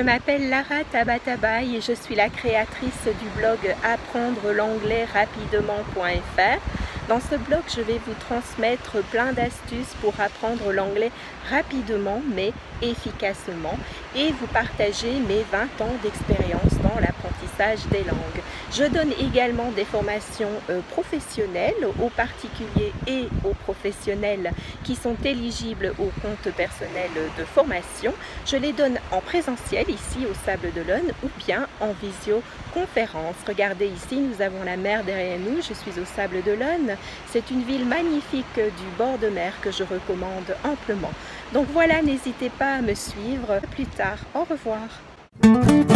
m'appelle Lara Tabatabaye et je suis la créatrice du blog apprendre l'anglais rapidement.fr. Dans ce blog, je vais vous transmettre plein d'astuces pour apprendre l'anglais rapidement mais efficacement et vous partager mes 20 ans d'expérience dans l'apprentissage des langues. Je donne également des formations euh, professionnelles aux particuliers et aux professionnels qui sont éligibles au compte personnel de formation. Je les donne en présentiel ici au Sable d'Olonne ou bien en visioconférence. Regardez ici, nous avons la mer derrière nous. Je suis au Sable d'Olonne. C'est une ville magnifique du bord de mer que je recommande amplement. Donc voilà, n'hésitez pas à me suivre plus tard. Au revoir.